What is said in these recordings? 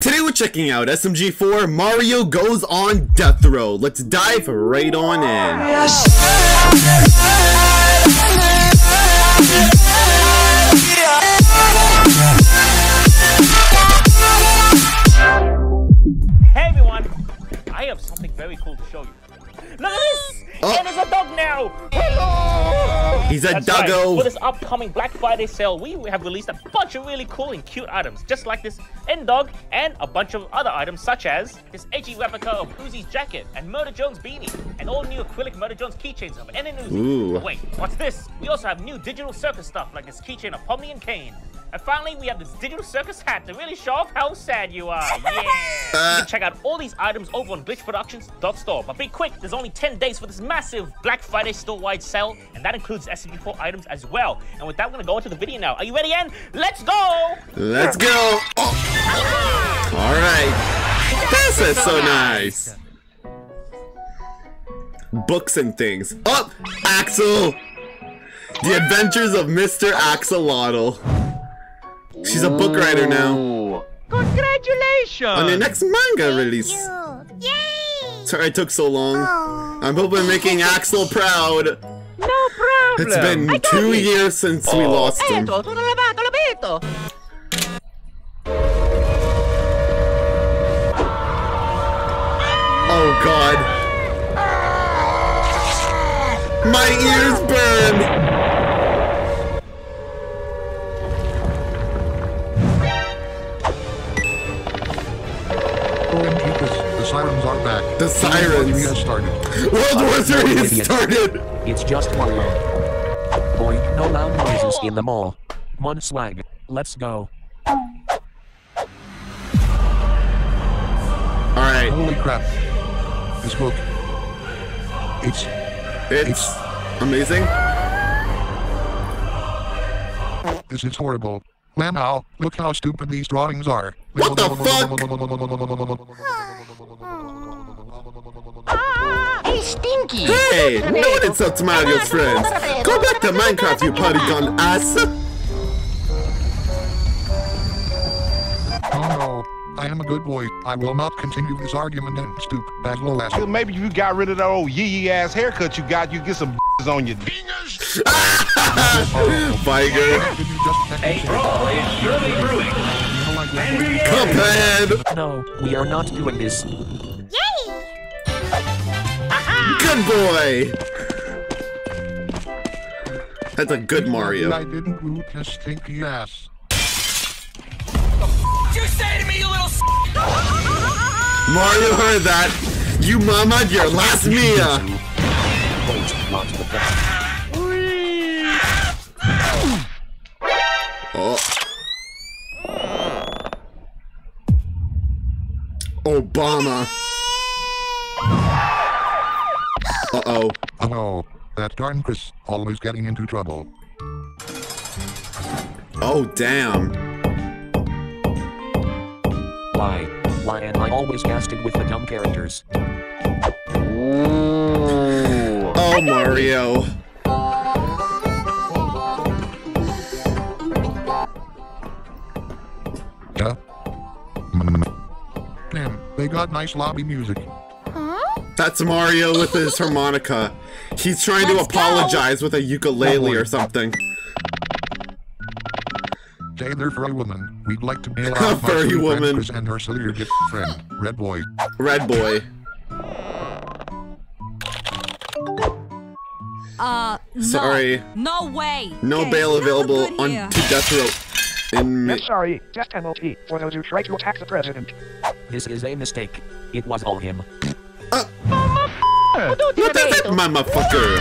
Today we're checking out SMG4 Mario Goes on Death Row. Let's dive right on in. Hey everyone! I have something very cool to show you. Look at this! Oh. And it's a dog now! He's a That's doggo. Right. For this upcoming Black Friday sale, we have released a bunch of really cool and cute items, just like this N dog, and a bunch of other items, such as this edgy replica of Uzi's jacket and Murder Drones beanie, and all new acrylic Murder Drones keychains of N and Uzi. Ooh. Wait, what's this? We also have new digital circus stuff, like this keychain of Pomni and Caine. And finally, we have this digital circus hat to really show off how sad you are. Yeah! you can check out all these items over on glitchproductions.store. But be quick, there's only 10 days for this massive Black Friday store-wide sale, and that includes SMG4 items as well. And with that, we're gonna go into the video now. Are you ready, Ann? Let's go! Let's go. Oh. All right. This is so nice. Books and things. Oh, Axol. The Adventures of Mr. Axolotl. She's a book writer now. Congratulations! On your next manga release. Yay! Sorry I took so long. I'm hoping making Axol proud. No problem! It's been two it. years since we oh. lost him. Eto, tutto lavato, l'abito! Oh god. My ears burn! Back. The sirens. has started. World War III has started! It's just Mario. Boy, no loud noises in the mall. One swag. Let's go. Alright, Holy crap. This book. It's it's amazing. this is horrible. Wow, look how stupid these drawings are. What the fuck? Hey, Stinky! Hey, no one insults Mario's friends! Go back to Minecraft, you polygon ass! Oh no, I am a good boy. I will not continue this argument and stoop that low ass. Well, maybe if you got rid of that old yee yee ass haircut you got, you get some on your fingers. Viger, Did you just A is surely brewing. Cuphead! No, we are not doing this. Yay! Good boy! That's a good Mario. I didn't root his stinky ass. you say to me, you little Mario heard that! You mama, your last Mia! Obama. Uh-oh. Oh no, that darn Chris, always getting into trouble. Oh, damn. Why? Why am I always casted with the dumb characters? Oh, Mario. They got nice lobby music. That's Mario with his harmonica. He's trying to Let's go. apologize with a ukulele or something. Say there for a woman. We'd like to mail A out my furry furry woman. and her sillier gift friend, Red Boy. Red boy. Uh, no. Sorry. No way. No Okay, bail available on to death row. In I'm sorry, death penalty for those who try to attack the president. This is a mistake. It was all him. Uh, what is that, mama fucker?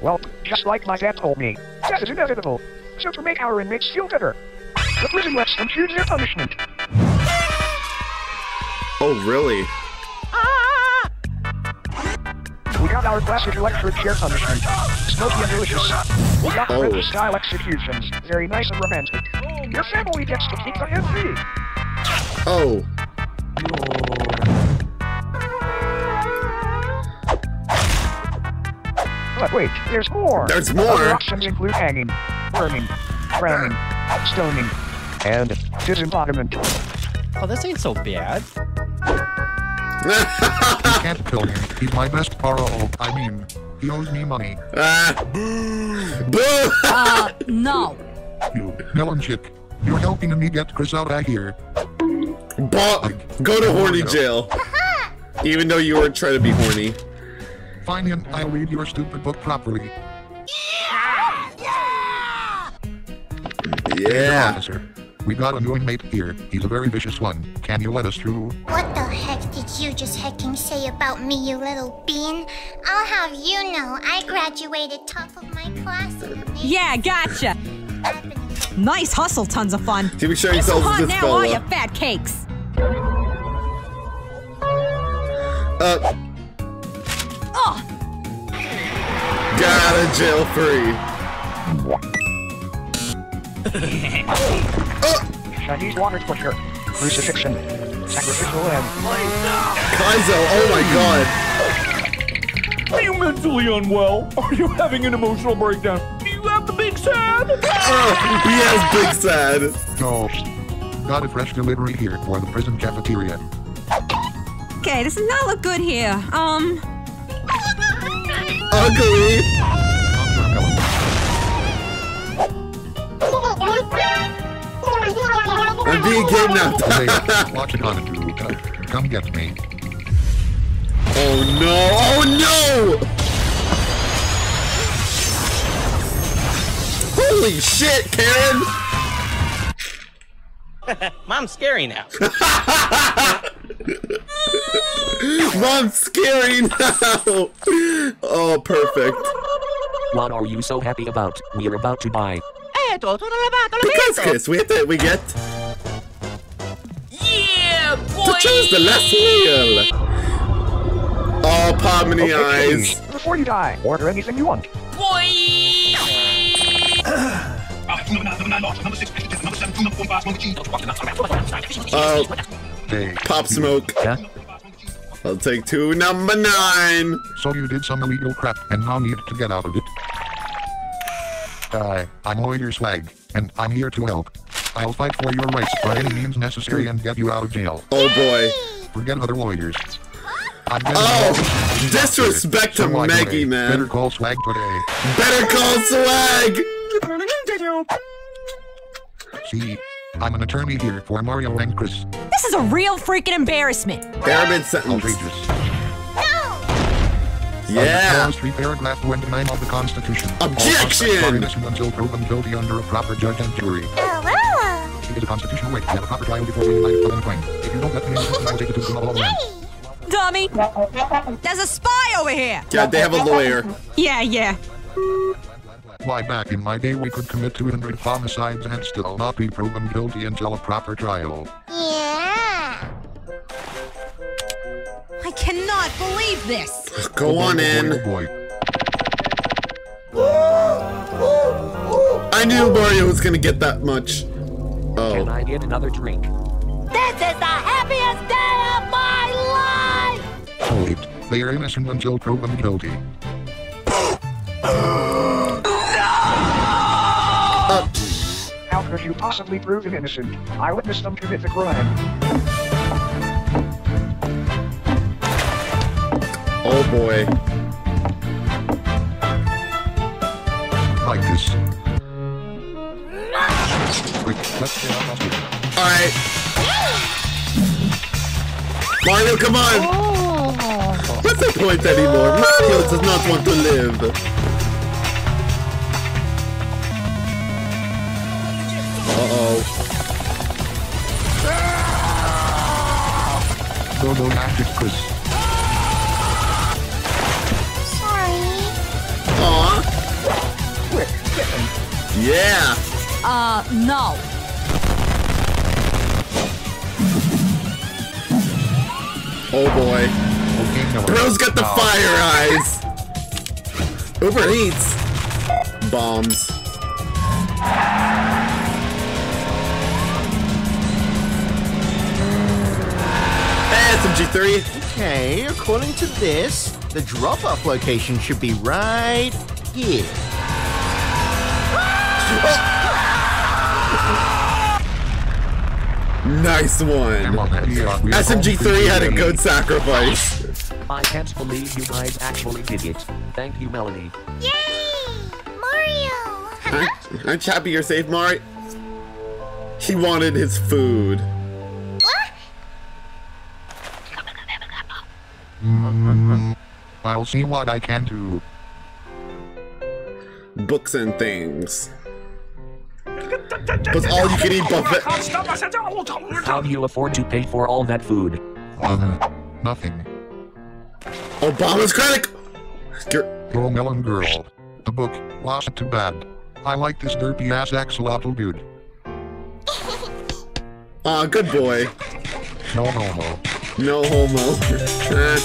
Well, just like my dad told me, death is inevitable. So to make our inmates feel better, the prison lets them choose their punishment. Oh, really? We our classic electric chair punishment. Smoky and delicious. We got Oh. Style executions. Very nice and romantic. Your family gets to keep the MP. Oh. But wait, there's more. There's more? Other options include hanging, burning, drowning, stoning, and disembodiment. Oh, this ain't so bad. You can't kill him. He's my best paro. I mean, he owes me money. Ah. Boo! Boo! uh, no. You, melon chick. You're helping me get Chris out of here. Bo- go to horny jail. Even though you weren't trying to be horny. Fine, and I'll read your stupid book properly. Yeah. Officer, we got a new inmate here. He's a very vicious one. Can you let us through? What the you just hecking say about me, you little bean? I'll have you know I graduated top of my class. Yeah, gotcha. Nice hustle, tons of fun. TV show You're so yourselves hot this now, are fella. you, fat cakes? Uh, Oh, got a jail free. Chinese water torture, crucifixion, sacrificial lamb. Kaizo, oh my god. Are you mentally unwell? Are you having an emotional breakdown? Do you have the big sad? Oh, he has big sad. No. Got a fresh delivery here for the prison cafeteria. okay, this does not look good here. Um, Ugly. I'm being kidnapped. Hey, watch it on you. Come get me. oh no, oh no! Holy shit, Karen! Mom's scary now. Mom's scary now! Oh, perfect. What are you so happy about? We're about to buy. Eto, tutto lavato, Because lavato. kiss, we have to, we get Yeah, to choose the last wheel. Oh, Pomini Okay, eyes. Before you die, order anything you want. Boy! Oh, Hey, pop smoke. Yeah? I'll take two, number nine. so you did some illegal crap and now need to get out of it. Hi, I'm Lawyer Swag, and I'm here to help. I'll fight for your rights by any means necessary and get you out of jail. Oh boy. Forget other lawyers. I'm getting Oh, disrespect to So Maggie, anyway, man. Better call Swag today. Better call swag. See, I'm an attorney here for Mario and Chris. this is a real freaking embarrassment. Airman sentence. Outrageous. Yeah. Clause 3 paragraph 29 of the Constitution. All Objection! suspects are innocent until proven guilty under a proper judge and jury. Oh, wow. It is a constitutional right to have a proper trial before being indicted on a crime. If you don't let me innocent, I will take you to the law land. Dummy. There's a spy over here. Yeah, they have a lawyer. Yeah, yeah. Why, back in my day, we could commit 200 homicides and still not be proven guilty until a proper trial. Yeah. I cannot believe this. Go Oh on boy, in. Oh boy, I knew Mario was gonna get that much. Oh. Can Oh. I get another drink? This is the happiest day of my life. boy. Wait, they are innocent until proven guilty. How could you possibly prove him innocent? I witnessed them commit the crime. Oh boy. Like this. Alright. Mario, come on! What's the point anymore? Mario does not want to live. Uh-oh. Go, go, magic, Chris. Sorry. Aw. Quick, get. Yeah. Uh, no. Oh boy. Bro's got the Oh. fire eyes. Uber Eats. Bombs. Hey, SMG3. Okay, according to this, the drop-off location should be right here. Oh! Nice one. SMG3 had a good sacrifice. I can't believe you guys actually did it. Thank you, Melanie. Yay! Mario! Aren't, aren't you happy you're safe, Mario? He wanted his food. Mm, I'll see what I can do. Books and things. Was all you can eat buffet. How do you afford to pay for all that food? Uh, nothing. Obama's credit. Go Melon Girl. The book wasn't too bad. I like this derpy ass axolotl dude. Aw, good boy. No homo. No homo. Eh.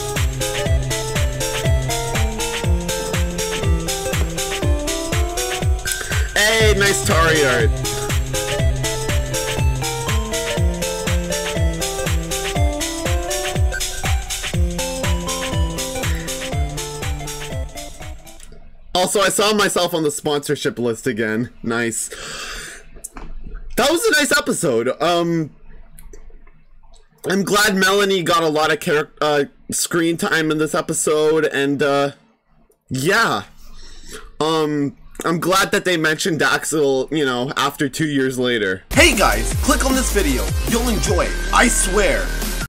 Hey, nice Tari art. Also, I saw myself on the sponsorship list again. Nice. That was a nice episode. Um, I'm glad Melanie got a lot of char- uh, screen time in this episode, and uh, yeah. Um, I'm glad that they mentioned Daxel, you know, after two years later. Hey guys, click on this video. You'll enjoy it. I swear.